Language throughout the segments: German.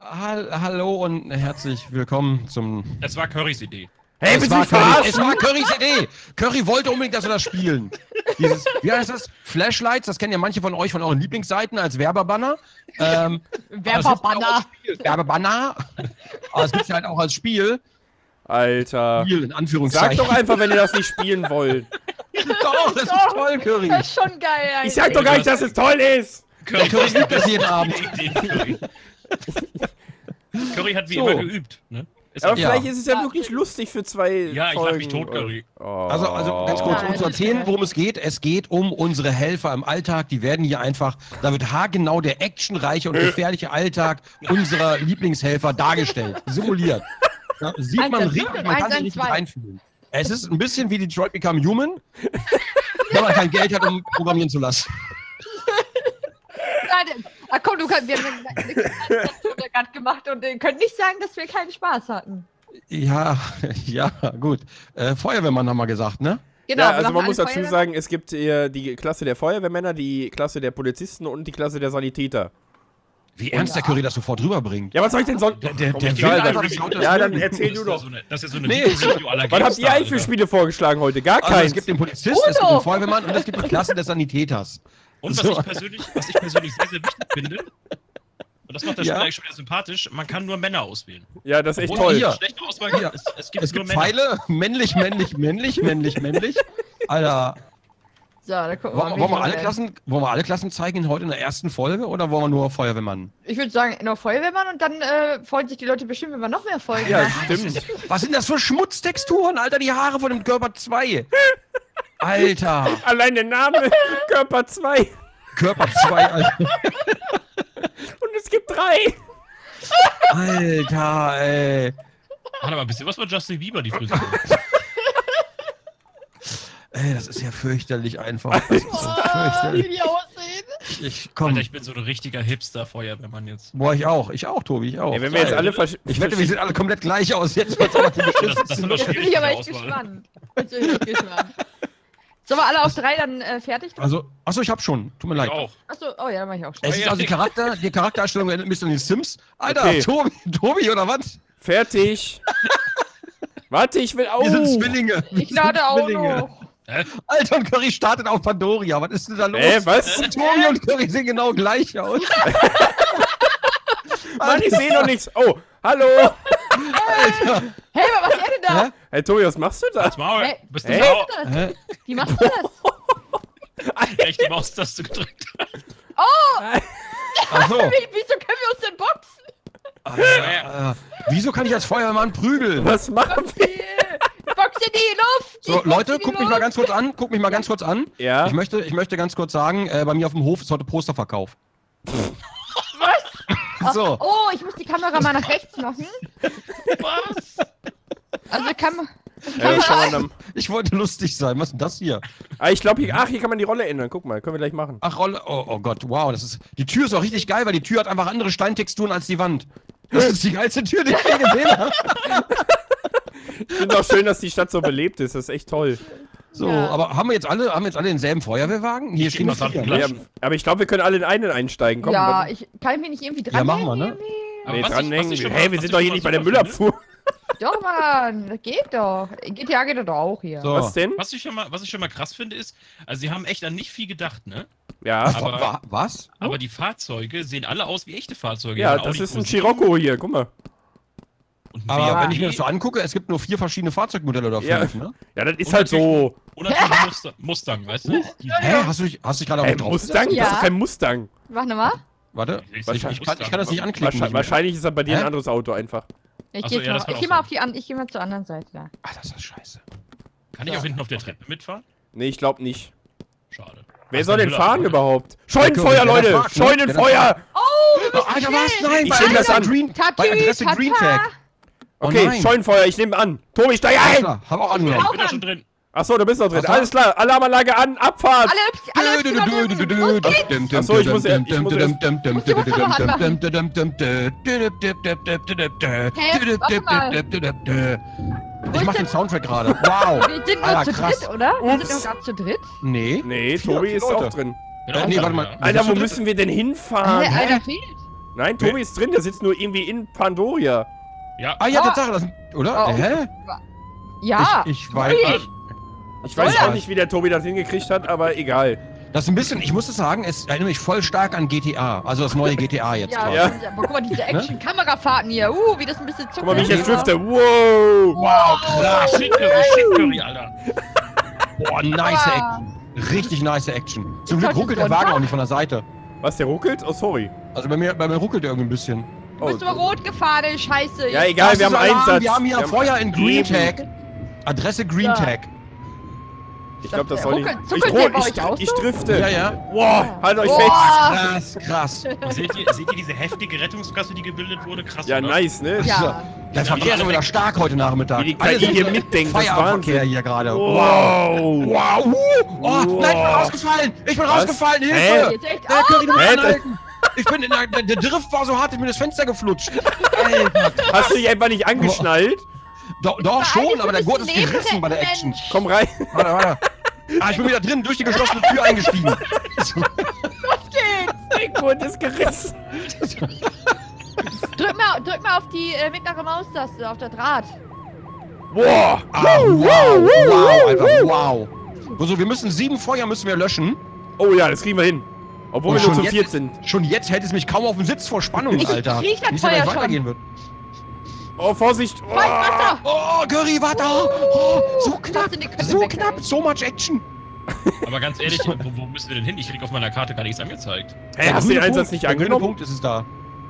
Hall- Hallo und herzlich willkommen zum. Das war Currys Idee. Hey, es, bist war du Curry, es war Currys Idee. Curry wollte unbedingt, dass wir das spielen. Dieses, wie heißt das? Flashlights, das kennen ja manche von euch von euren Lieblingsseiten als Werbebanner. Ähm, Werberbanner. Werbebanner. Aber es gibt ja halt auch als Spiel. Alter. Spiel in Sag Anführungszeichen. doch einfach, wenn ihr das nicht spielen wollt. Doch, das ist Doch. toll, Curry. Das ist schon geil. Ich sag doch gar nicht, dass es toll ist. Curry, Curry übt das jeden Abend. Curry. Hat wie So. immer geübt. Ne? Aber Ja. vielleicht ist es ja wirklich lustig für zwei Ja, ich Folgen. mich tot, Curry. Oh. Also, also ganz kurz, um zu erzählen, worum es geht. Es geht um unsere Helfer im Alltag. Die werden hier einfach, da wird haargenau der actionreiche und gefährliche Alltag unserer Lieblingshelfer dargestellt, simuliert. Da sieht man 112 richtig, man kann sich richtig 112. reinfühlen. Es ist ein bisschen wie Detroit Become Human, wenn man kein Geld hat, um programmieren zu lassen. Ah, komm, du kannst, wir haben eine gerade gemacht und ihr könnt nicht sagen, dass wir keinen Spaß hatten. Ja, ja, gut. Äh, Feuerwehrmann haben wir gesagt, ne? Genau, ja, also man muss dazu sagen, es gibt hier die Klasse der Feuerwehrmänner, die Klasse der Polizisten und die Klasse der Sanitäter. Wie ernst der Curry das sofort rüberbringt. Ja, was soll ich denn sonst? Der, der, der will einfach, das Ja, dann erzähl du ja doch. so eine, das ist so eine Nee. Video aller Was habt ihr eigentlich für. Spiele vorgeschlagen heute? Gar Also keins. es gibt den Polizist, es gibt den Feuerwehrmann und es gibt die Klasse des Sanitäters. Und was So. ich persönlich, was ich persönlich sehr, sehr wichtig finde, und das macht das Ja. Spiel eigentlich schon wieder sympathisch, man kann nur Männer auswählen. ja, das ist echt Obwohl toll. hier. schlechte Auswahl gibt, Hier. es, es gibt Es nur gibt Männer. Pfeile, männlich, männlich, männlich, männlich, männlich. Alter, So, da gucken wollen, wie wollen, wir alle. Klassen, wollen wir alle Klassen zeigen heute in der ersten Folge oder wollen wir nur Feuerwehrmann? Ich würde sagen, noch Feuerwehrmann und dann äh, freuen sich die Leute bestimmt, wenn wir noch mehr Folgen Ja, machen. stimmt. Was sind das für Schmutztexturen, Alter? Die Haare von dem Körper 2. Alter, Allein der Name Körper 2. Körper 2, Alter. Und es gibt drei. Alter, ey. Hat aber ein bisschen was von Justin Bieber, die Frisur. Ey, das ist ja fürchterlich einfach. Das ist so wie fürchterlich. die aussehen. Ich komm. Alter, ich bin so ein richtiger Hipster-Feuerwehrmann jetzt. Boah, ich auch. Ich auch, Tobi, ich auch. Ja, wenn wir jetzt alle versch Ich wette, wir sehen alle komplett gleich aus. Jetzt wird's aber die Das, das wird doch Bin ich aber echt gespannt. Bin ich echt gespannt. Sollen wir alle auf drei dann äh, fertig? Also, achso, ich hab schon. Tut mir Ich leid. auch. Achso, oh ja, dann mach ich auch schon. Es ist also die, Charakter, die Charaktererstellung erinnert mich an die Sims. Alter, Okay. Tobi, Tobi oder was? Fertig. Warte, ich will auch. Wir sind Zwillinge. Ich lade auch Zwillinge. noch. Hä? Alter, und Curry startet auf Pandoria. Was ist denn da los? Äh, was? Und Tobi und Curry sehen genau gleich aus. Mann, ich sehe noch nichts. Oh, hallo. Alter. Hey, was ist er denn da? Hä? Hey, Tobi, was machst du da? Als Maul. Hey. Bist du Hey. Hä? Wie machst du das? Echt die Maustaste gedrückt. Achso. Wie, wieso können wir uns denn boxen? Alter, äh, wieso kann ich als Feuerwehrmann prügeln? Was machen wir? Box in die Luft! So, Leute, guckt mich mal ganz kurz an. Guckt mich mal ganz kurz an. Ja. Ich möchte, ich möchte ganz kurz sagen, äh, bei mir auf dem Hof ist heute Posterverkauf. Was? So. Oh, ich muss die Kamera mal nach rechts machen. Was? Also kann Ja, schau mal dann. Ich wollte lustig sein. Was ist denn das hier? Ah, ich glaube, hier, ach, hier kann man die Rolle ändern. Guck mal, können wir gleich machen. Ach, Rolle. Oh, oh Gott, wow. Das ist, die Tür ist auch richtig geil, weil die Tür hat einfach andere Steintexturen als die Wand. Das ist die geilste Tür, die ich je gesehen habe. Ich finde auch schön, dass die Stadt so belebt ist. Das ist echt toll. So, Ja. aber haben wir jetzt alle, haben wir jetzt alle denselben Feuerwehrwagen? Hier stehen vier. sagen, ne? Ja, aber ich glaube, wir können alle in einen einsteigen. Komm, ja, ich kann ich mich nicht irgendwie dran Ja, machen wir, ne? nee, was ich- dranhängen. was ich hey, wir sind doch hier nicht bei der Müllabfuhr. Doch, Mann, das geht doch. GTA geht doch auch hier. So. Was denn? Was ich, schon mal, was ich schon mal krass finde, ist, also sie haben echt an nicht viel gedacht, ne? Ja, Aber- Wa- wa- was? Aber die Fahrzeuge sehen alle aus wie echte Fahrzeuge. ja, das ist ein Q7 Scirocco hier. Guck mal. Und ein Aber BMW wenn ich mir das so angucke, es gibt nur vier verschiedene Fahrzeugmodelle oder Ja. fünf, ne? Ja, das ist Und halt so. Ein Mustang, Mustang, weißt du? Die- Hä? Hast du dich, hast du dich gerade auf drauf Mustang? Ja. Das ist doch kein Mustang. Mach nochmal. Warte, Ich ich, kann, ich kann das nicht anklicken. Wahrscheinlich, nicht wahrscheinlich ist das bei dir Hä? ein anderes Auto einfach. Ich Ach gehe so, ja, mal, geh mal, sein. auf die, an- ich geh mal zur anderen Seite da. Ah, das ist scheiße. Kann ich auch hinten auf der Treppe mitfahren? Nee, ich glaube nicht. Schade. Wer Ach, soll denn Müller- fahren überhaupt? Scheunenfeuer, Leute! fragt, ne? Scheunenfeuer! Oh, Oh, Alter, was? Nein, Ich bei nehme das Adresse an. Green, Tatü, bei Adresse. Green Tag. Oh Okay, nein. Scheunenfeuer, ich nehme an. Tobi, steig ein! hab auch angenommen. Ich bin da schon drin. Achso, du bist noch drin. Alles klar, Alarmanlage an, Abfahrt! Alle, alle. Achso, ich muss ja- ich muss erst- Ich mach den Soundtrack gerade. Wow. Wir sind nur Alter, zu dritt, oder? Wir sind nur gerade zu dritt. Nee. Nee, Tobi ist auch drin. Äh, nee, warte mal. Alter, wo müssen wir denn hinfahren? einer fehlt. Nein, Tobi ist drin, der sitzt nur irgendwie in Pandoria. Ja, Ah ja, Ah. Tatsache, das, oder? Oh. Hä? Ja. Ich, ich weiß. Ui. Ich weiß auch das? nicht, wie der Tobi das hingekriegt hat, aber egal. Das ist ein bisschen, ich muss es sagen, es erinnert mich voll stark an GTA. Also das neue GTA jetzt Ja. Ja. ja. aber guck mal, diese Action-Kamerafahrten hier. Uh, wie das ein bisschen zuckt. Guck mal, wie ich jetzt drifte. Wow! Wow, krass. Shitcurry, Shitcurry, Alter. Boah, nice Ah. Action. Richtig nice Action. Zum Glück ruckelt der Wagen auch nicht von der Seite. Was, der ruckelt? Oh, sorry. Also bei mir, bei mir ruckelt der irgendwie ein bisschen. Du bist über Rot gefahren, ey, scheiße. Ja, egal, Das wir haben Alarm, Einsatz. Wir haben hier Feuer in Green. Tag. Adresse Green Ja. Tag. Ich glaube, das soll nicht. Ich, ich, ich so? drifte. Ja, ja. Wow, halt euch Boah. fest. Krass, krass. Seht ihr, seht ihr diese heftige Rettungskasse, die gebildet wurde? Krass, Ja, oder? nice, ne? Ja. Der Verkehr ist wieder stark heute Nachmittag. Wie die Alle KI sind hier mitdenkt, das Feierabendverkehr Wahnsinn. hier gerade. Wow. Wow. Wow. Oh, Wow. nein, ich bin rausgefallen. Ich bin Was? rausgefallen. Hä? Hilfe. Jetzt echt. Der Ich bin in der, der, Drift war so hart, ich bin das Fenster geflutscht. Alter. Hast du dich einfach nicht angeschnallt? Doch, doch schon, aber der Gurt ist gerissen bei der Action. Mensch. Komm rein. Warte, warte. Ah, ich bin wieder drin, durch die geschlossene Tür eingestiegen. Los geht's. Der Gurt ist gerissen. Drück mal, drück mal auf die äh, mittlere Maustaste, auf der Draht. Boah. Ah, wow, wow, einfach wow. So, wir müssen sieben Feuer müssen wir löschen. Oh ja, das kriegen wir hin. Obwohl wir nur schon zu viert sind. Schon jetzt hält es mich kaum auf den Sitz vor Spannung, Ich- Alter. ich riech das Feuer schon. weitergehen wird. Oh, Vorsicht. Feucht Wasser. Oh, Curry, warte. Oh, so knapp, so weg, knapp, so much Action. Aber ganz ehrlich, wo, wo müssen wir denn hin? Ich krieg auf meiner Karte gar nichts angezeigt. Hä, hast du den Einsatz Punkt, nicht der grüne angenommen? Punkt ist es da.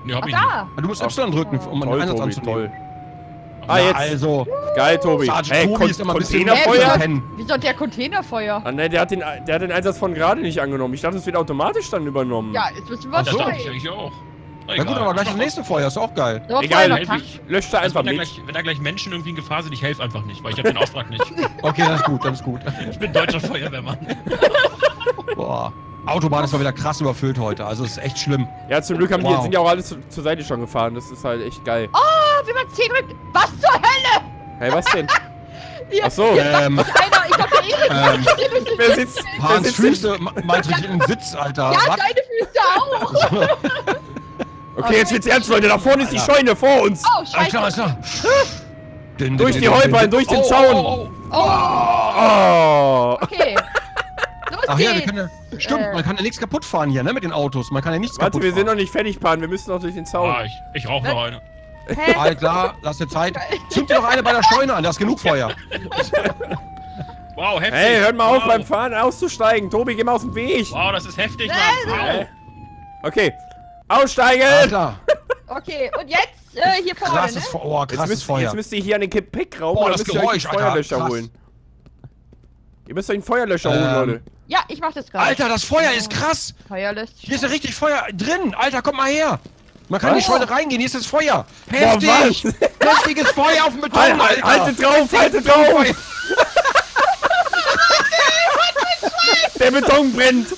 Ne, hab Ach, ich nicht. da. Du musst Ach, Y drücken, um einen Einsatz anzunehmen. toll. Na, Ah, jetzt. Also, Geil, Tobi. Sergeant Hey, Tobi Kon ist immer ein bisschen Containerfeuer? pennen. Wieso der Containerfeuer? Ah, ne, der hat, den, der hat den Einsatz von gerade nicht angenommen. Ich dachte, es wird automatisch dann übernommen. Ja, jetzt müssen wir Das so. dachte ich eigentlich auch. Na gut, aber gleich das nächste Feuer, ist auch geil. Egal, ich. Löscht da Also einfach wenn, da gleich, wenn da gleich Menschen irgendwie in Gefahr sind, ich helfe einfach nicht, weil ich habe den Auftrag nicht. Okay, das ist gut, das ist gut. Ich bin deutscher Feuerwehrmann. Boah. Autobahn ist mal wieder krass überfüllt heute, also ist echt schlimm. Ja, zum Glück haben die, Wow. sind ja auch alle zu, zur Seite schon gefahren. Das ist halt echt geil. Ah, wie man 10 drückt. Was zur Hölle? Hey, was denn? Hier, Ach so. Ähm, einer, ich glaube, der Erik ähm, Wer sitzt? Hans Füße, me- meinst du im Sitz, Alter? Ja, Was? deine Füße auch. Okay, jetzt wird's ernst, Leute. Da vorne ist die Scheune vor uns. Oh, Alles klar, scheiße. alles klar. Dün, Durch dün, die dün. durch den Oh, Zaun. Oh, oh, oh. Oh, Oh. okay. Ach ja, wir können ja, stimmt, Äh. man kann ja nichts kaputt fahren hier, ne, mit den Autos. Man kann ja nichts Warte, kaputt wir sind noch fahren. nicht fertig, Pan. Wir müssen noch durch den Zaun. Ah, ich, ich rauche noch eine. Hä? Alles klar, lass dir Zeit. Zünd dir doch eine bei der Scheune an, da ist genug Feuer. Wow, heftig. Hey, hört mal auf wow. beim Fahren auszusteigen. Tobi, geh mal aus dem Weg. Wow, das ist heftig, Mann. Äh, Wow. Okay. Alles Aussteigen! klar. Okay, und jetzt äh, hier vorne, Krasses, ne? Fe oh, Jetzt krasses müsst, Feuer. jetzt müsst ihr hier an den Gepäckraum Boah, oder das müsst ihr euch Geräusch, einen Alter, Feuerlöscher krass. holen. Ihr müsst euch einen Feuerlöscher holen, Ähm, Leute. Ja, ich mach das gerade. Alter, das Feuer ist krass. Feuer löscht. Hier ist ja richtig Feuer drin. Alter, komm mal her. Man kann in die Was? Scheune reingehen, hier ist das Feuer. Boah, Heftig. was? Heftiges Feuer auf dem Beton, Halt, halt, Alter. haltet drauf, haltet drauf! Der Beton brennt!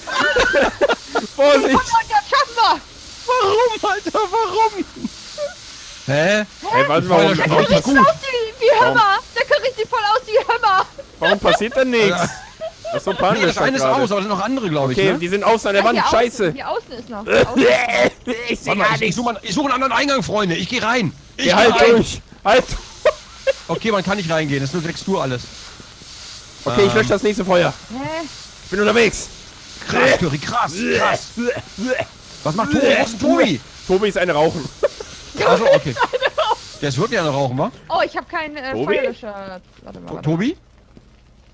Vorsicht! Und das schaffen wir. Warum, Alter, warum? Hä? Hey, warte mal, warum, warum, ist Sieht aus wie, wie Hämmer. Der Curry sieht voll aus wie Hämmer. warum passiert denn nichts? Achso, Nee, das eine ist aus, aber sind noch andere, glaube ich. Okay, ne? die sind außen an der Ja, Wand, hier scheiße! Außen, hier außen ist noch. Außen. Ich seh Warte mal, gar ich, ich nichts! suche mal- ich suche einen anderen Eingang, Freunde. Ich gehe rein. Ich Geh geh halt rein. durch! Halt! Okay, man kann nicht reingehen. Das ist nur Textur alles. Okay, ich lösche das nächste Feuer. Hä? Ich bin unterwegs! Krass, Curry, krass, krass. Was macht Tobi? Was ist Tobi? Tobi ist eine Rauchen. Also, okay. Der ist wirklich eine Rauchen, wa? Oh, ich habe keinen äh, Tobi? Feuerlöscher. Warte mal. Warte. Tobi?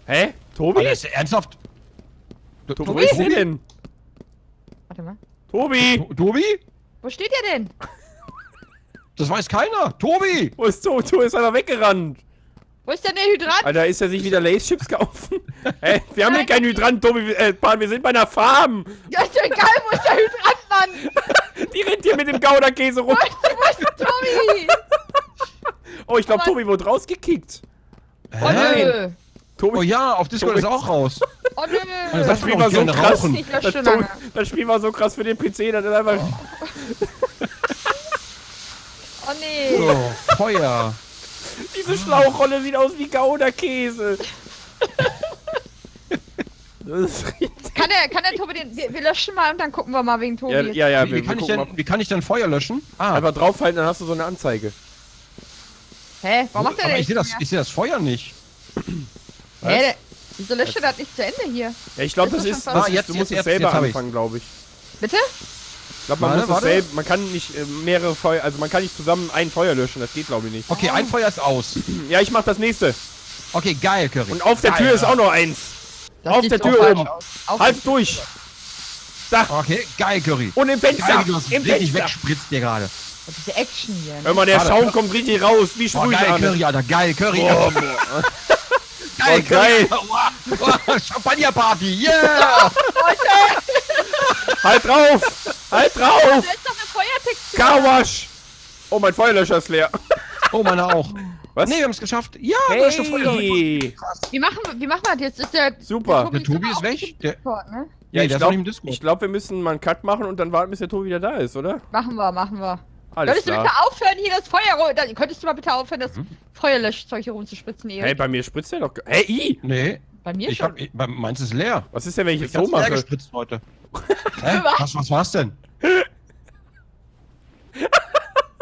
Hä? Tobi? der ist ernsthaft. To- Tobi, wo ist der denn? warte mal. Tobi! To- Tobi? Wo steht der denn? Das weiß keiner. Tobi! Wo ist Tobi? Tobi ist einfach weggerannt. Wo ist denn der Hydrant? Alter, ist er sich wieder Lace-Chips kaufen? Hä? Wir haben hier keinen Hydrant, Tobi. Äh, Pan, wir sind bei einer Farm. Ja, ist ja egal, wo ist der Hydrant, Mann? Die rennt hier mit dem Gouda-Käse rum. Wo ist, wo ist der Tobi? Oh, ich glaube, Tobi wurde rausgekickt. Oh nö. Tobi, Oh ja, auf Discord ist er auch raus. Oh nö. Das das Spiel war so krass. rauchen. Das, schon Tobi, lange. das Spiel war so krass für den PC, das ist einfach. Oh nee. So, Feuer. Diese Schlauchrolle sieht aus wie Gouda-Käse. Das riecht kann der, kann der Tobi den. Wir, wir löschen mal und dann gucken wir mal wegen Tobi. Ja, ja, ja wie, wir, kann wir ich denn, wie kann ich denn Feuer löschen? Ah, mal. Einfach draufhalten, dann hast du so eine Anzeige. Hä? Warum macht der denn ich sehe das, nicht ich seh das Feuer nicht. Hä? Der, wieso löscht das nicht zu Ende hier? Ja, ich glaube, Ist das das ist, das ist jetzt- du musst jetzt- es selber jetzt anfangen, glaube ich. Bitte? Ich glaube, man Warte, muss es warte. selber, man kann nicht äh, mehrere Feuer, also man kann nicht zusammen ein Feuer löschen, das geht glaube ich nicht. Okay, ein Feuer ist aus. Ja, ich mach das nächste. Okay, geil, Curry. Und auf der geil, Tür ist auch noch eins. Das Auf der Tür oben. Auf Halt durch. Da. Okay, geil, Curry. Und im Fenster. Geil, du das Im richtig Fenster. wegspritzt dir gerade. Und diese Action hier. Hör mal, der Warte. Schaum kommt richtig raus. Wie Boah, sprühe ich geil, an? Curry, Alter, geil, Curry. Boah, geil, boah. geil. geil. Wow, wow, Champagnerparty, yeah! Halt drauf. Halt drauf. Das ist doch eine Feuertextur. Carwash. Oh, mein Feuerlöscher ist leer. Oh, meine auch. Was? Nee, wir haben es geschafft. Ja, hey. lösche Feuer. Hey. Wie machen, wir- wie machen wir das jetzt? Ist der. Super. Der Tobi ist weg. Der- Discord, ne? Ja, Nee, ich der ist glaube, glaub, wir müssen mal einen Cut machen und dann warten, bis der Tobi wieder da ist, oder? Machen wir, machen wir. Alles Könntest du bitte klar. aufhören, hier das Feuer ru- dann Könntest du mal bitte aufhören, das Mhm. Feuerlöschzeug hier rumzuspritzen, Erik? Hey, bei mir spritzt der doch. Hey, I. Nee, Bei mir ich schon. hab, ich, bei- meins ist leer. Was ist denn, wenn ich es Ich so hab's leer mache? gespritzt heute. Hä? Was, was war's denn?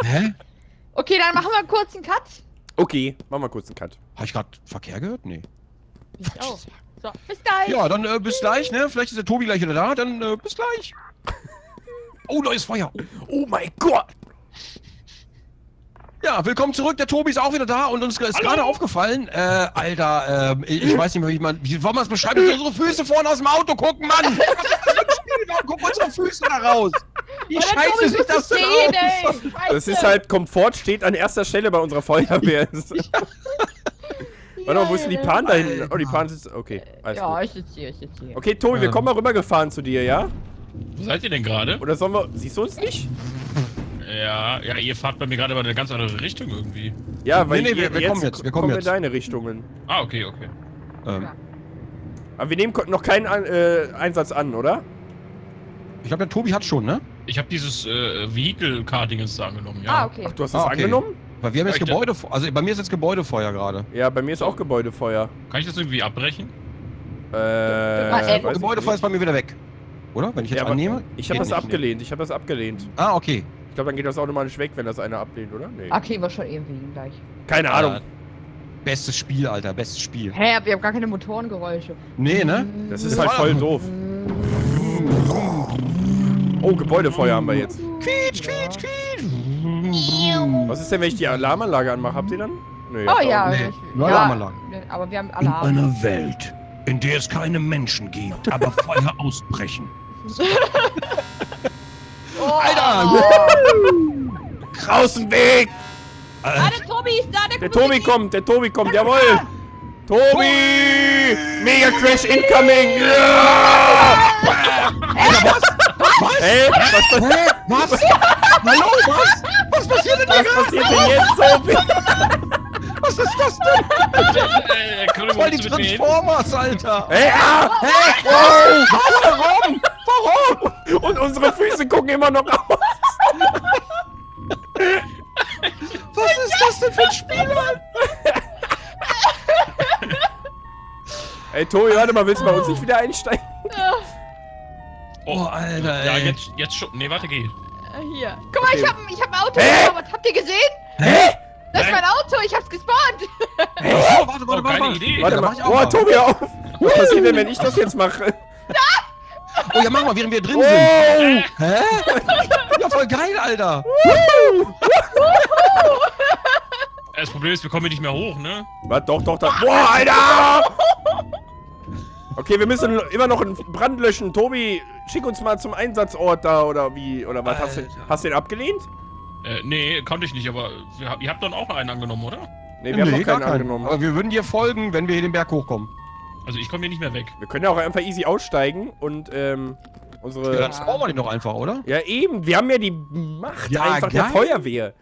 Hä? Okay, dann machen wir einen kurzen Cut. Okay, machen wir kurz einen Cut. Habe ich gerade Verkehr gehört? Nee. Ich auch. So, bis gleich. Ja, dann äh, bis gleich, ne? Vielleicht ist der Tobi gleich wieder da, dann äh, bis gleich. Oh, neues Feuer. Oh mein Gott. Ja, willkommen zurück. Der Tobi ist auch wieder da und uns ist gerade aufgefallen, äh, Alter, ähm, ich ich weiß nicht mehr, wie man, wie wollen wir es beschreiben, dass unsere Füße vorne aus dem Auto gucken, Mann! Was ist das für ein Spiel? Warum gucken unsere Füße da raus? Wie der scheiße Tobi sieht das denn sehen, aus? ey. Das ist halt, Komfort steht an erster Stelle bei unserer Feuerwehr. Warte mal, wo ist denn die Pan da hinten? Oh, die Pan ist. Okay, alles Ja, gut. ich sitze hier, ich sitze hier. Okay, Tobi, wir kommen mal rübergefahren zu dir, ja? Wo seid ihr denn gerade? Oder sollen wir. Siehst du uns nicht? Ja, ja, ihr fahrt bei mir gerade aber in eine ganz andere Richtung irgendwie. Ja, weil nee, wir- ihr- wir kommen jetzt, wir kommen in jetzt. deine Richtungen. Ah, okay, okay. Ähm, Aber wir nehmen noch keinen äh, Einsatz an, oder? ich glaube, der Tobi hat schon, ne? Ich habe dieses äh, Vehicle-Car-Dingens da angenommen, ja. Ah, okay. Ach, du hast Ah, das okay. angenommen? Weil wir haben jetzt Gebäude, also bei mir ist jetzt Gebäudefeuer gerade. Ja, bei mir ist auch Gebäudefeuer. Kann ich das irgendwie abbrechen? Äh. Gebäudefeuer ist bei mir wieder weg. Oder? Wenn ich jetzt Ja, aber annehme? Ich habe das abgelehnt, ich habe das abgelehnt. nee. Ah, okay. Ich glaube, dann geht das automatisch weg, wenn das einer ablehnt, oder? Nee. Kriegen wir schon irgendwie gleich. Keine Ahnung. Äh, bestes Spiel, Alter, bestes Spiel. Hä, wir haben gar keine Motorengeräusche. Nee, ne? Das ist halt voll doof. Oh, Gebäudefeuer haben wir jetzt. Quietsch, quietsch, quietsch. Was ist denn, wenn ich die Alarmanlage anmache? Habt ihr dann? Nee, Oh ja. Nee, ich- nur ja, Alarmanlage. ne, Aber wir haben In Alarm. einer Welt, in der es keine Menschen gibt, aber Feuer ausbrechen. Oh, Alter! dem Weg! Ah, der Tobi ist da, der, Der Tobi kommt, der Tobi kommt, jawohl! Tobi! Mega Crash incoming! Ja! Hey, was, was, Hä? Was? Hallo, was? Was passiert denn hier was passiert denn jetzt, Tobi? Was ist das denn? Äh, Colin, Voll die? Transformers, Alter. Hey, ah! Hä? Wow! Was? Warum? Warum? Und unsere Füße gucken immer noch aus. Was ist das denn für ein Spiel, Alter? Ey, Tobi, warte mal, willst du bei uns nicht wieder einsteigen? Oh, Alter, Ja, ey. jetzt, jetzt schon. Nee, warte, geht. Äh, Hier. Guck mal, Okay. ich hab, ich hab ein Auto Hä? gespawnt. Habt ihr gesehen? Hä? Das ist Hä? mein Auto, ich hab's gespawnt. Oh, warte, warte, Oh, warte. geile warte. Idee. Warte Ja, mal. mach ich auch Oh. Tobi, auf! Was passiert denn, wenn ich das jetzt mache? Oh, ja, mach mal, während wir drin sind. Oh! Hä? Ja, voll geil, Alter. Das Problem ist, wir kommen hier nicht mehr hoch, ne? Was? Doch, doch, doch. Boah, Alter! Okay, wir müssen immer noch einen Brand löschen. Tobi, schick uns mal zum Einsatzort da oder wie? Oder was? Hast du, hast du den abgelehnt? Äh, nee, konnte ich nicht, aber wir, ihr habt dann auch einen angenommen, oder? Nee, wir haben noch gar keinen angenommen. Aber wir würden dir folgen, wenn wir hier den Berg hochkommen. Also ich komme hier nicht mehr weg. Wir können ja auch einfach easy aussteigen und ähm, unsere. Ja, Ja, dann brauchen wir den doch einfach, oder? eben, wir haben ja die Macht Ja, einfach der geil. Feuerwehr.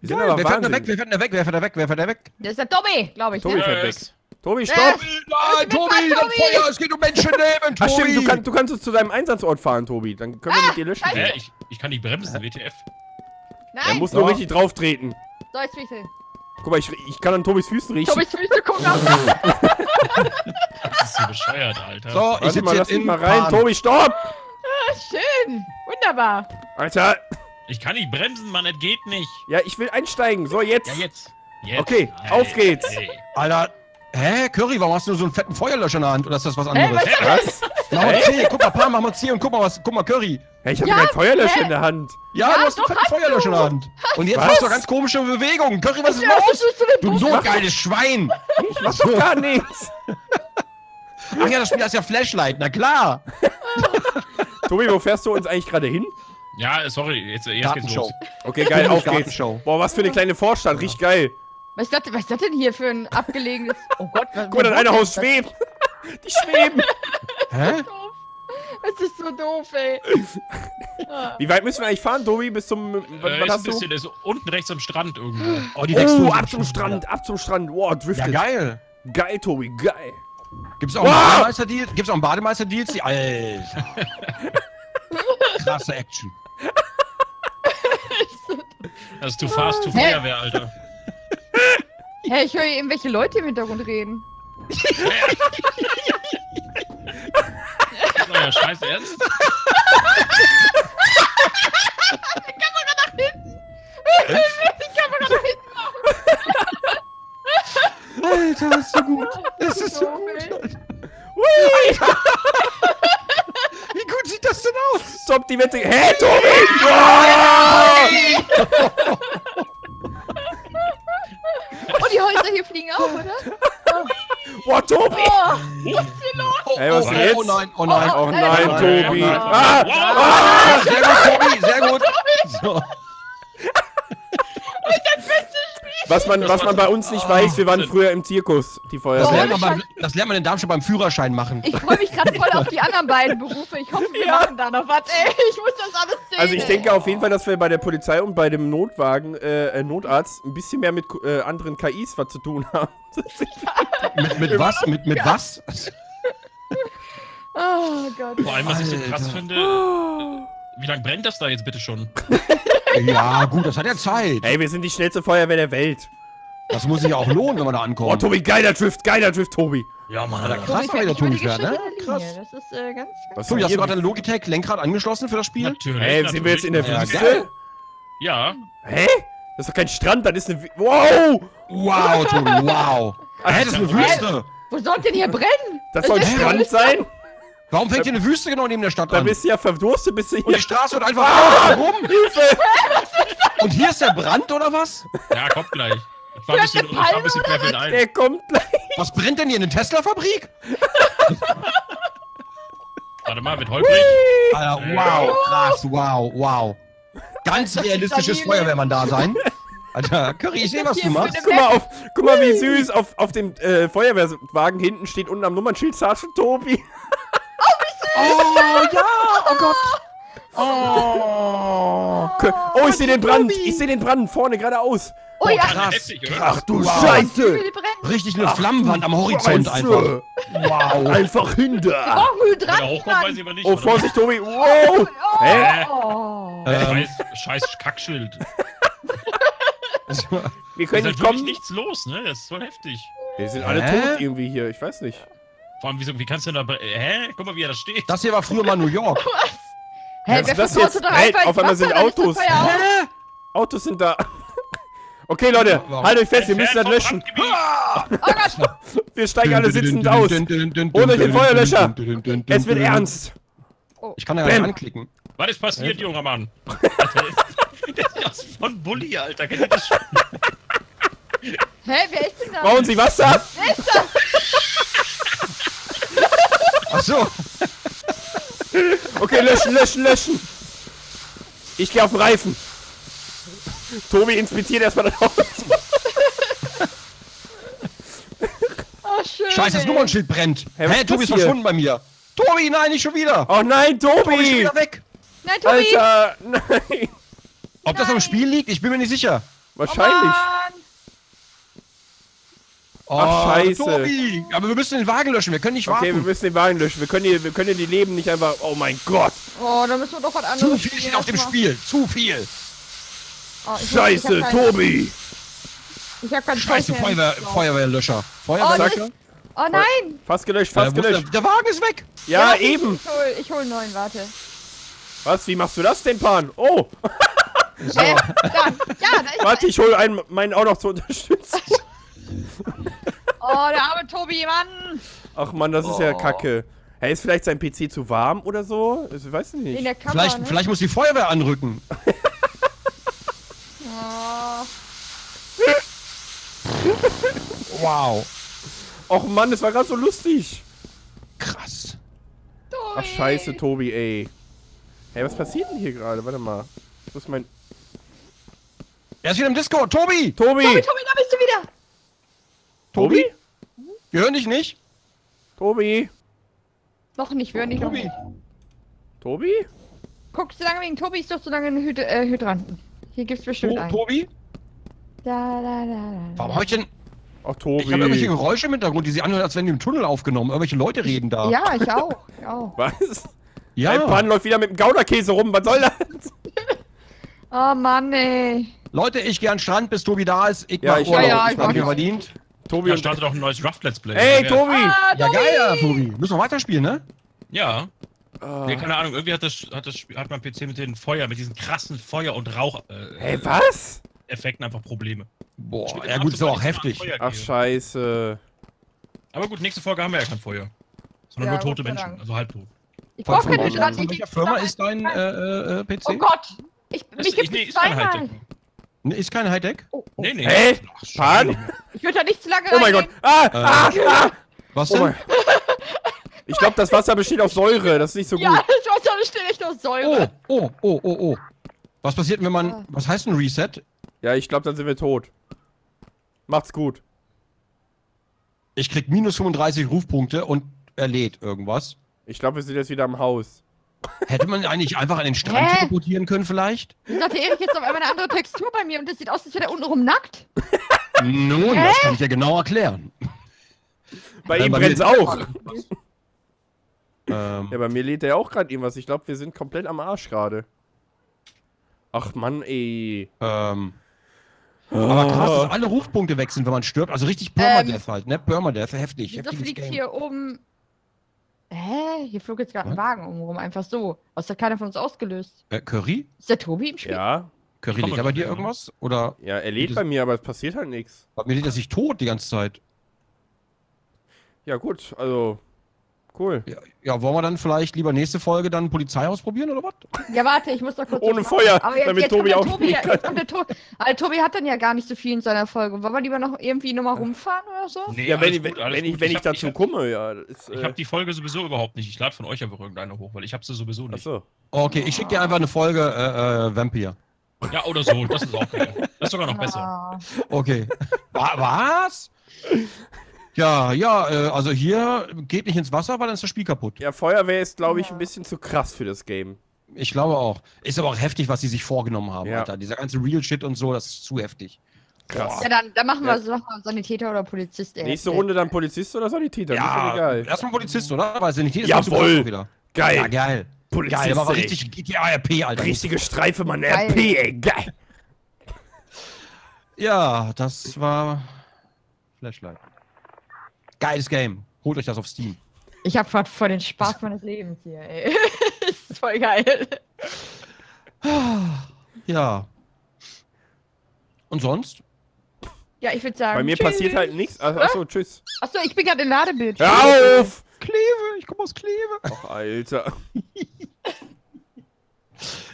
Wir sind Geil, aber wer fährt Wahnsinn. weg? Wer fährt denn weg? Wer fährt da weg? Wer fährt da weg? Das ist der Tobi, glaube ich, Tobi ne? fährt weg. Tobi, Äh, stopp! Nein, Tobi, mitfahren, das Tobi! Feuer, es geht um Menschenleben, Tobi. Ach stimmt, du, kann, du kannst uns zu deinem Einsatzort fahren, Tobi. Dann können wir mit dir löschen. Hä? Ich, ich kann nicht bremsen, WTF. Er Nein, muss Ja. nur richtig drauf treten. so jetzt bitte. Guck mal, ich, ich kann an Tobis Füßen riechen. Tobis Füße gucken auf. Das ist so bescheuert, Alter. So, ich Warte sitze mal, lass in mal rein. Bahn. Tobi, stopp! Schön. Wunderbar. Alter, Ich kann nicht bremsen, Mann, es geht nicht. ja, ich will einsteigen. So, jetzt. Ja, jetzt. jetzt. Okay, auf geht's. Hey. Alter, hä, Curry, warum hast du so einen fetten Feuerlöscher in der Hand? Oder ist das was Hä, anderes? was Was? Mach mal C, guck mal, Pa, mach mal C und guck mal, was, guck mal, Curry. Hey, ich habe Ja, kein Feuerlöscher hä? in der Hand. Ja, Ja, du hast einen fetten hast Feuerlöscher in der. Hand. Und jetzt Was? machst du ganz komische Bewegungen. Curry, was ist los? du denn Du so geiles Schwein. Ich mach doch gar nichts. Ach ja, das Spiel heißt ja Flashlight, na klar. Tobi, wo fährst du uns eigentlich gerade hin? Ja, sorry, jetzt, jetzt geht's los. Okay, geil, auf geht's. Boah, was für eine kleine Vorstadt, richtig geil. Was ist, das, was ist das denn hier für ein abgelegenes... Oh Gott, was Guck mal, das eine Haus schwebt. Die schweben. Hä? Es ist so doof, ey. Wie weit müssen wir eigentlich fahren, Tobi? Bis zum. Was, Äh, was ist ein hast du? bisschen, ist unten rechts am Strand irgendwo. Oh, die wächst Oh, ab zum Strand, ab zum Strand. Wow, Ja, driftet. geil. geil, Tobi, geil. Gibt's auch einen Wow. Bademeister-Deal? Gibt's auch einen Bademeister-Deals? Die Alter. Krasse Action. Das ist too fast, to Hä? Feuerwehr, Alter. Hä, ich höre hier irgendwelche Leute im Hintergrund reden. Das ist euer Scheiß Ernst? Die Kamera da hinten. Alter, das ist so gut. Das ist so gut. Wie gut sieht das denn aus? Stopp die Wette. Hä, Tobi! Wow! Nein, oh nein. Oh nein, nein, Tobi. nein. Ah, Ah, sehr gut, Tobi, sehr gut. So. was, man, was man bei uns nicht weiß, wir waren früher im Zirkus, die Das Feuerwehr. lernt, man beim, das lernt man in Darmstadt beim Führerschein machen. Ich freue mich gerade voll auf die anderen beiden Berufe. Ich hoffe, wir machen da noch was. Ey, ich muss das alles sehen. Also ich ey. denke auf jeden Fall, dass wir bei der Polizei und bei dem Notwagen, äh, äh, Notarzt, ein bisschen mehr mit äh, anderen KIs was zu tun haben. Mit, mit was? Mit, mit was? Oh Gott. Vor allem, was ich so krass Alter. finde, wie lange brennt das da jetzt bitte schon? Ja, gut, das hat ja Zeit. Ey, wir sind die schnellste Feuerwehr der Welt. Das muss sich ja auch lohnen, wenn man da Oh, ankommt. Tobi, geiler Drift, geiler Drift, Tobi. Ja, Mann, Alter, Alter. krass, Tobi fährt Tobi fährt, ne? Krass. der. Das ist äh, ganz, ganz Was Tobi, hast du gerade dein Logitech-Lenkrad angeschlossen für das Spiel? Natürlich. Ey, sind wir jetzt in der Ja, Wüste? Ja. Hä? Das ist doch kein Strand, das ist eine... Wow! Wow, Tobi, wow. Hä, das ist eine Wüste. Wo soll denn hier brennen? Das soll ein Strand sein? Warum fängt hier eine Wüste genau neben der Stadt Da an? bist du ja verdurstet, bist du Und hier... die Straße wird einfach ah! rum. Hilfe! Und hier ist der Brand oder was? Ja, kommt gleich. Ich war ein bisschen, ich war ein bisschen ein. Der kommt gleich. Was brennt denn hier? Eine Tesla-Fabrik? Warte mal, wird holprig. Alter, wow, krass, wow, wow. Ganz realistisches. Feuerwehrmann-Dasein. Alter, Curry, ich sehe, was du machst. Guck mal, auf, guck mal, wie süß. Auf, auf dem äh, Feuerwehrwagen hinten steht unten am Nummernschild Sergeant Tobi. Oh, ja, oh Gott. Oh. Oh, ich sehe den Brand. Ich sehe den Brand vorne geradeaus. Oh ja, krass. Ach du Wow. Scheiße. Richtig eine Flammenwand am Horizont einfach. Wow. Einfach hinter. Oh, Wenn er Hydranten. hochkommt, weiß ich aber nicht. Oh? Vorsicht, Tobi. Wow. Hä? Oh. Ähm, Scheiß, scheiß Kackschild. Wir Da können ist nicht wirklich kommen. nichts los, ne? Das ist voll heftig. Wir sind alle Hä? tot irgendwie hier. Ich weiß nicht. Vor allem, wieso, wie kannst du denn da. Hä? Guck mal, wie er da steht. das hier war früher mal New York. Hä, Was wer ist das jetzt? doch Hey, auf einmal sind das Autos. Hä? Autos sind da. Okay, Leute, haltet euch fest, wir müssen das löschen. Brandgebiet. Oh Gott. Wir steigen alle sitzend aus. Euch den Feuerlöscher. Es wird ernst. Ich kann da gar nicht anklicken. Was ist passiert, junger Mann? Alter, Der ist aus von Bulli, Alter. Kennt ihr das schon? Hä, wer ist denn da? Brauchen Sie Wasser? Wer ist das? Ach so. Okay, löschen, löschen, löschen. Ich gehe auf den Reifen. Tobi inspiziert erstmal das Haus. Oh, schön. Scheiße, das ey. Nummernschild brennt. Hä, ist Tobi ist hier? verschwunden bei mir. Tobi, nein, nicht schon wieder. Oh nein, Tobi ist schon Tobi! wieder weg. Nein, Tobi. Alter, nein. Ob das am Nein. Spiel liegt? Ich bin mir nicht sicher. Wahrscheinlich. Oh, Mann. Oh, Ach, scheiße. Tobi. Aber wir müssen den Wagen löschen. Wir können nicht Okay, wir warten. müssen den Wagen löschen. Wir können die, wir können die Leben nicht einfach. Oh mein Gott. Oh, da müssen wir doch was Zu anderes viel steht auf dem. Spiel. Zu viel. Oh, ich hab- ich Scheiße, hab Tobi. Ich hab keinen Scheiße, Feuer. Feuerwehr, Feuerwehrlöscher. Feuerwehrlöscher? Oh nein! Fast gelöscht, fast wo ist der, gelöscht. der Wagen ist weg. Ja, warte, eben. Ich hol, ich hol einen neuen, warte. Was, wie machst du das denn, Pan? Oh, So. Äh, ja, da ist warte, ich hol einen, meinen auch noch zu unterstützen. Oh, der arme Tobi, Mann! Ach man, das ist ja Oh. kacke. Hey, ist vielleicht sein PC zu warm oder so? Ich weiß In nicht. der Kammer, Vielleicht, ne? vielleicht muss die Feuerwehr anrücken. Oh. Wow. Och Mann, das war gerade so lustig. Krass. Tobi. Ach scheiße, Tobi, ey. Hey, was passiert denn hier gerade? Warte mal. Wo ist mein... Er ist wieder im Discord. Tobi! Tobi! Tobi, Tobi, da bist! Tobi? Wir hören dich nicht. Tobi? Noch nicht, wir hören dich noch Tobi. nicht. Tobi? Guck, so lange wegen Tobi ist doch so lange ein Hyd äh, Hydranten. Hier gibt's bestimmt To einen. Tobi? Da, da, da, da. Warum habe ich denn... Ach, Ich habe irgendwelche Tobi. Geräusche im Hintergrund, die sich anhören, als wären die im Tunnel aufgenommen. Irgendwelche Leute reden da. Ja, ich auch. Ich auch. Was? Ja. Ein Pan läuft wieder mit dem Gouderkäse rum. Was soll das? Oh Mann, ey. Leute, ich gehe an den Strand, bis Tobi da ist. Ich Ja, mach ich Urlaub. Ja, ja, ich ich hab auch. verdient. Tobi Ja, startet auch ein neues Rough Let's Play. Ey, Ja. Tobi! Ah, Ja, Tobi! geil, ja, Tobi. Müssen wir weiterspielen, ne? Ja. Ah. Nee, keine Ahnung, irgendwie hat das, hat das hat mein PC mit den Feuer, mit diesen krassen Feuer- und Rauch-Effekten Hey, was? einfach Probleme. Boah, ja gut, ist auch heftig. Ach, scheiße. Aber gut, nächste Folge haben wir ja kein Feuer. Sondern Ja, nur tote Menschen, Dank. also halbtot. Ich Von, brauch von, keinen von, welcher Firma ist dein äh, äh, PC? Oh Gott! Ich, mich gibt nee, es zweimal. Hightech. Ist kein Hightech? Oh, oh. Nee, nee. Schon Pan? Ich würde da nicht zu lange Oh mein Gott. Ah, Äh. ah, ah. Was Oh denn? mein... Ich glaube, das Wasser besteht aus Säure. Das ist nicht so gut. ja, da steht echt noch oh, Säure. oh, oh, oh, oh. Was passiert, wenn man. Ah. Was heißt ein Reset? Ja, ich glaube, dann sind wir tot. Macht's gut. Ich krieg minus 35 Rufpunkte und er lädt irgendwas. Ich glaube, wir sind jetzt wieder im Haus. Hätte man eigentlich einfach an den Strand Hä? teleportieren können, vielleicht? Hat der Erik jetzt auf einmal eine andere Textur bei mir und das sieht aus, als wäre der untenrum nackt. Nun, das kann ich ja genau erklären. Bei ihm brennt's mir- auch. Ähm, Ja, bei mir lädt er ja auch gerade irgendwas. Ich glaube, wir sind komplett am Arsch gerade. Ach Mann, ey. ähm, aber krass, dass alle Rufpunkte wechseln, wenn man stirbt. Also richtig Permadeath halt, ne? Permadeath, heftig. Wieso heftiges fliegt Game. hier oben. Hä? Hier flog jetzt gerade ein? Wagen oben rum, einfach so. Was hat keiner von uns ausgelöst? Äh, Curry? Ist der Tobi im Spiel? Ja. Curry er bei dir irgendwas? Oder Ja, er lädt bei mir, aber es passiert halt nichts. bei mir lädt er sich tot die ganze Zeit? Ja, gut, also. Cool. Ja, ja, wollen wir dann vielleicht lieber nächste Folge dann Polizei ausprobieren oder was? Ja, warte, ich muss doch kurz. Ohne machen. Feuer, Aber jetzt, damit jetzt Tobi auch Tobi, jetzt Tobi. Also, Tobi hat dann ja gar nicht so viel in seiner Folge. Wollen wir lieber noch irgendwie nochmal rumfahren oder so? Nee, Ja, wenn, ich, wenn, gut, alles wenn, ich, wenn ich, hab- dazu hab- komme, ja. Ist, Ich äh, habe die Folge sowieso überhaupt nicht. Ich lade von euch einfach irgendeine hoch, weil ich habe sie sowieso nicht. Achso. Okay, ich schicke dir einfach eine Folge äh, äh, Vampire. Ja, oder so. Das ist auch geil. Das ist sogar noch besser. Ah. Okay. Wa was? Ja, ja, äh, also hier geht nicht ins Wasser, weil dann ist das Spiel kaputt. Ja, Feuerwehr ist, glaube ich, ein bisschen zu krass für das Game. Ich glaube auch. Ist aber auch heftig, was sie sich vorgenommen haben, Ja. Alter. Dieser ganze Real Shit und so, das ist zu heftig. Krass. Ja, dann, dann machen wir Ja. so machen wir Sanitäter oder Polizist. ey. Nächste Runde dann Polizist oder Sanitäter? das ist Ja, egal. erstmal Polizist, oder? Weil Sanität ist Jawohl. wieder. Geil. Ja, geil. Polizist, geil, aber richtig GTA RP, Alter. Richtige Streife, Mann. Geil. RP, ey. Geil. Ja, das war Flashlight. Geiles Game. Holt euch das auf Steam. Ich hab voll, voll den Spaß meines Lebens hier, ey. das ist voll geil. Ja. Und sonst? Ja, ich würde sagen. Bei mir tschüss. passiert halt nichts. Ach, achso, tschüss. Achso, ich bin gerade im Ladebild. Hör auf! Kleve, ich komme aus Kleve. Ach, Alter.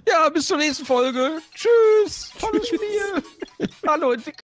Ja, bis zur nächsten Folge. Tschüss. Tolles Spiel. Hallo, Entwickler.